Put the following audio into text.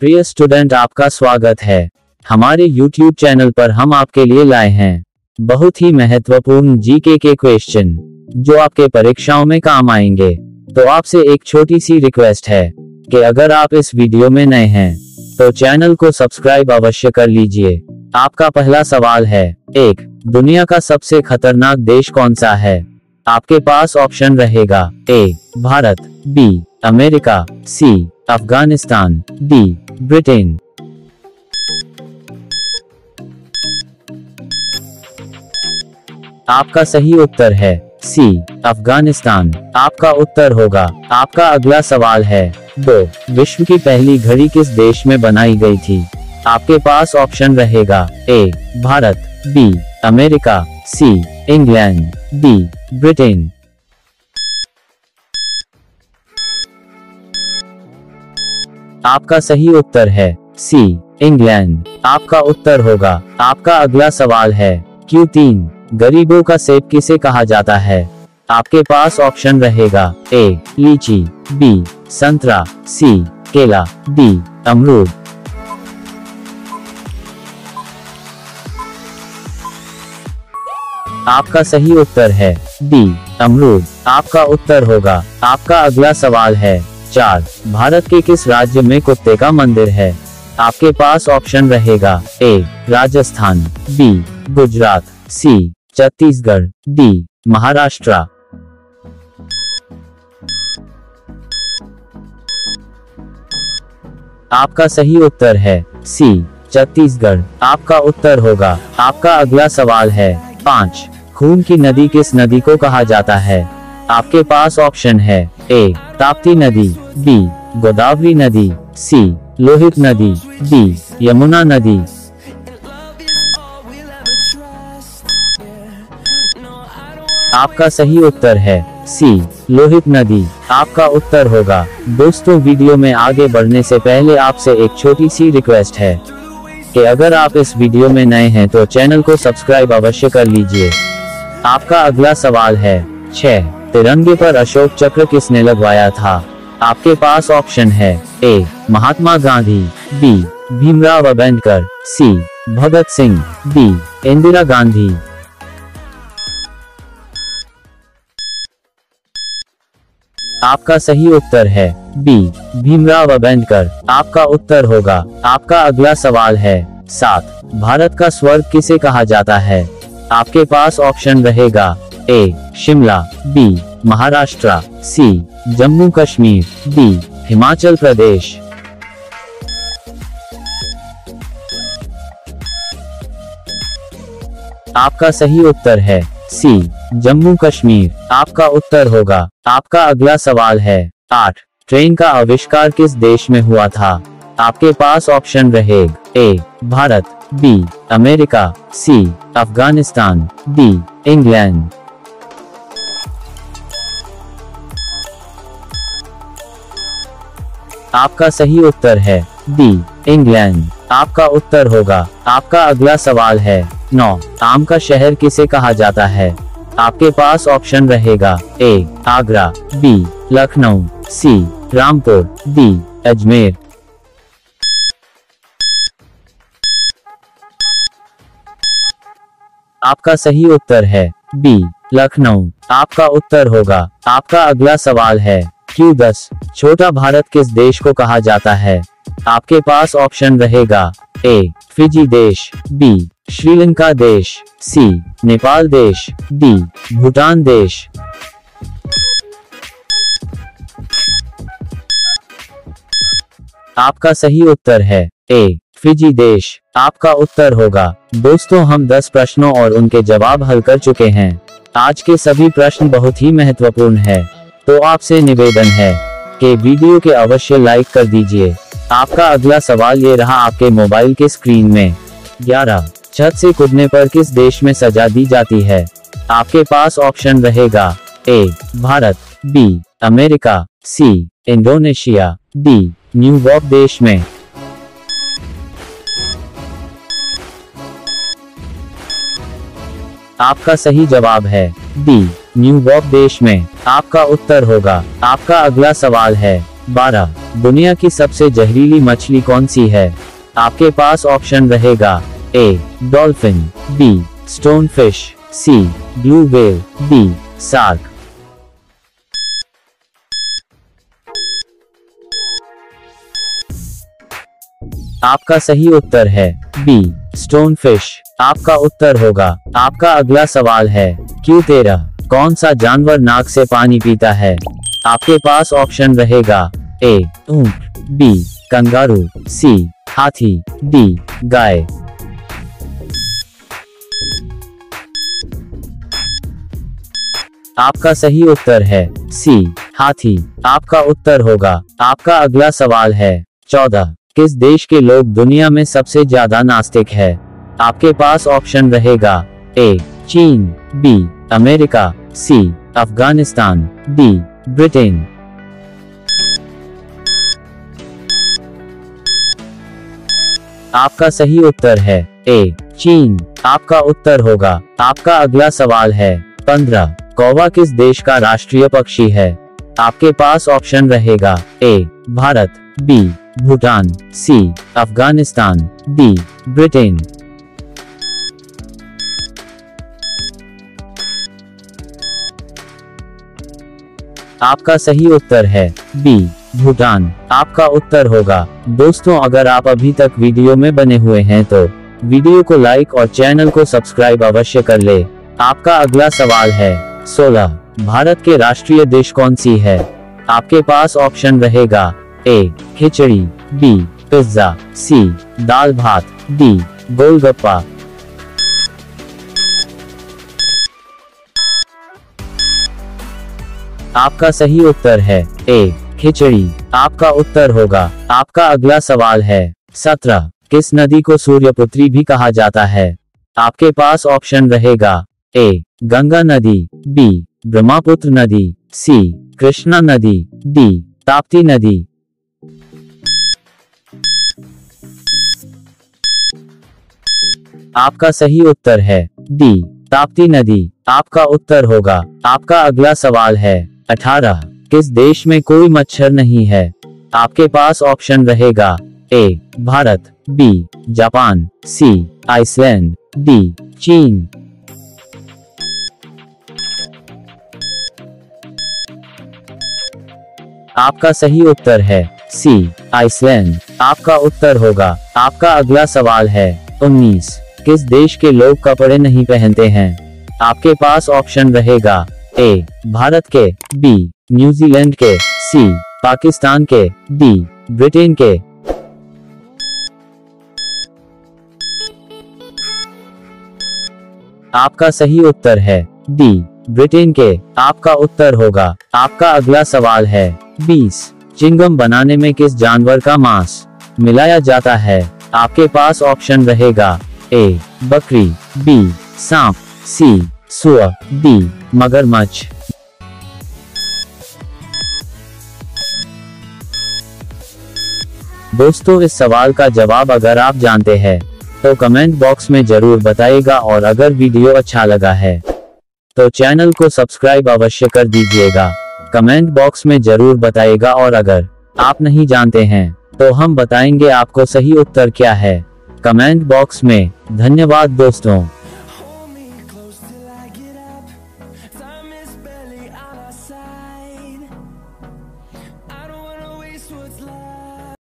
प्रिय स्टूडेंट, आपका स्वागत है। हमारे YouTube चैनल पर हम आपके लिए लाए हैं। बहुत ही महत्वपूर्ण जीके के क्वेश्चन जो आपके परीक्षाओं में काम आएँगे। तो आपसे एक छोटी सी रिक्वेस्ट है कि अगर आप इस वीडियो में नए हैं तो चैनल को सब्सक्राइब अवश्य कर लीजिए। आपका पहला सवाल है, एक, दुनिया का सबसे खतरनाक देश कौन सा है? आपके पास ऑप्शन रहेगा A Bharat B America C Afghanistan D Britain आपका सही उत्तर है सी अफ़गानिस्तान। आपका उत्तर होगा। आपका अगला सवाल है, दो, विश्व की पहली घड़ी किस देश में बनाई गई थी? आपके पास ऑप्शन रहेगा A Bharat B America C England D Britain. आपका सही उत्तर है। C, England. आपका उत्तर होगा। आपका अगला सवाल है। क्यू तीन, गरीबों का सेब किसे कहा जाता है? आपके पास ऑप्शन रहेगा। ए, लीची। बी, संतरा। सी, केला। डी, अमरूद। आपका सही उत्तर है। डी, अमरूद। आपका उत्तर होगा। आपका अगला सवाल है। चार, भारत के किस राज्य में कुत्ते का मंदिर है? आपके पास ऑप्शन रहेगा A, Rajasthan, B, Gujarat, C, Chhattisgarh, D, Maharashtra. आपका सही उत्तर है सी, छत्तीसगढ़। आपका उत्तर होगा। आपका अगला सवाल है पाँच, खून की नदी किस नदी को कहा जाता है? आपके पास ऑप्शन है ए, ताप्ती नदी, बी, गोदावरी नदी, सी, लोहित नदी, डी, यमुना नदी। आपका सही उत्तर है सी, लोहित नदी। आपका उत्तर होगा। दोस्तों, वीडियो में आगे बढ़ने से पहले आपसे एक छोटी सी रिक्वेस्ट है कि अगर आप इस वीडियो में नए हैं तो चैनल को सब्सक्राइब अवश्य कर लीजिए। आपका अगला सवाल है छह तिरंगे पर अशोक चक्र किसने लगवाया था? आपके पास ऑप्शन है, A, Mahatma Gandhi, B, Bhimrao Ambedkar C, Bhagat Singh, D, Indira Gandhi. आपका सही उत्तर है, बी, भीमराव अंबेडकर आपका उत्तर होगा, आपका अगला सवाल है, सात, भारत का स्वर्ग किसे कहा जाता है? आपके पास ऑप्शन रहेगा A, Shimla, B, Maharashtra, C, Jammu Kashmir, D, Himachal Pradesh. आपका सही उत्तर है, सी, जम्मू कश्मीर। आपका उत्तर होगा, आपका अगला सवाल है, आठ, ट्रेन का आविष्कार किस देश में हुआ था? आपके पास ऑप्शन रहेगा, A, Bharat, B, America, C, Afghanistan, D, England. आपका सही उत्तर है। डी इंग्लैंड आपका उत्तर होगा। आपका अगला सवाल है। नौ, आम का शहर किसे कहा जाता है? आपके पास ऑप्शन रहेगा। A Agra. B Lucknow. C Rampur. D Ajmer. आपका सही उत्तर है। बी लखनऊ। आपका उत्तर होगा। आपका अगला सवाल है। क्यू दस। छोटा भारत किस देश को कहा जाता है? आपके पास ऑप्शन रहेगा ए, फिजी देश, बी, श्रीलंका देश, सी, नेपाल देश, डी, भूटान देश। आपका सही उत्तर है ए, फिजी देश। आपका उत्तर होगा, दोस्तों हम 10 प्रश्नों और उनके जवाब हल कर चुके हैं। आज के सभी प्रश्न बहुत ही महत्वपूर्ण है। तो आपसे निवेदन है कि वीडियो के अवश्य लाइक कर दीजिए। आपका अगला सवाल ये रहा आपके मोबाइल के स्क्रीन में। 11 छत से कूदने पर किस देश में सजा दी जाती है? आपके पास ऑप्शन रहेगा A, Bharat, B, America, C, Indonesia, D New York देश में। आपका सही जवाब है डी न्यूयॉर्क देश में आपका उत्तर होगा। आपका अगला सवाल है, बारह, दुनिया की सबसे जहरीली मछली कौन सी है? आपके पास ऑप्शन रहेगा, A, dolphin, B stone fish C, blue whale D shark आपका सही उत्तर है, बी स्टोन फ़िश आपका उत्तर होगा। आपका अगला सवाल है, क्यू तेरह कौन सा जानवर नाक से पानी पीता है? आपके पास ऑप्शन रहेगा, ए, ऊँट, बी, कंगारू, सी, हाथी, डी, गाय। आपका सही उत्तर है, सी, हाथी। आपका उत्तर होगा, आपका अगला सवाल है, चौदह, किस देश के लोग दुनिया में सबसे ज़्यादा नास्तिक है? आपके पास ऑप्शन रहेगा, ए, चीन, B, America C Afghanistan D Britain आपका सही उत्तर है। ए चीन। आपका उत्तर होगा। आपका अगला सवाल है। पंद्रह। कौवा किस देश का राष्ट्रीय पक्षी है? आपके पास ऑप्शन रहेगा। A Bharat. B Bhutan. C Afghanistan. D Britain. आपका सही उत्तर है। बी भूटान। आपका उत्तर होगा। दोस्तों, अगर आप अभी तक वीडियो में बने हुए हैं तो वीडियो को लाइक और चैनल को सब्सक्राइब अवश्य कर ले। आपका अगला सवाल है 16 भारत के राष्ट्रीय देश कौन सी है? आपके पास ऑप्शन रहेगा ए खिचड़ी बी पिज्जा सी दाल भात डी गोलगप्पा आपका सही उत्तर है। ए, खिचड़ी। आपका उत्तर होगा। आपका अगला सवाल है। सत्रह, किस नदी को सूर्यपुत्री भी कहा जाता है? आपके पास ऑप्शन रहेगा। ए, गंगा नदी। बी, ब्रह्मपुत्र नदी। सी, कृष्णा नदी। डी, ताप्ती नदी। आपका सही उत्तर है। डी, ताप्ती नदी। आपका उत्तर होगा। आपका अगला सवाल है। अठारह। किस देश में कोई मच्छर नहीं है। आपके पास ऑप्शन रहेगा। A, Bharat. B, Japan. C, Iceland. D, चीन। आपका सही उत्तर है। C, Iceland. आपका उत्तर होगा। आपका अगला सवाल है। 19 किस देश के लोग कपड़े नहीं पहनते हैं। आपके पास ऑप्शन रहेगा। ए, भारत के, बी न्यूजीलैंड के, सी, पाकिस्तान के, डी, ब्रिटेन के। आपका सही उत्तर है, डी, ब्रिटेन के। आपका उत्तर होगा, आपका अगला सवाल है 20 चिंगम बनाने में किस जानवर का मांस मिलाया जाता है? आपके पास ऑप्शन रहेगा, ए, बकरी, बी, सांप, सी सुअ डी मगरमच्छ। दोस्तों, इस सवाल का जवाब अगर आप जानते हैं तो कमेंट बॉक्स में ज़रूर बताइएगा और अगर वीडियो अच्छा लगा है तो चैनल को सब्सक्राइब अवश्य कर दीजिएगा। कमेंट बॉक्स में ज़रूर बताइएगा और अगर आप नहीं जानते हैं तो हम बताएँगे आपको सही उत्तर क्या है। कमेंट बॉक्स में, धन्यवाद दोस्तों।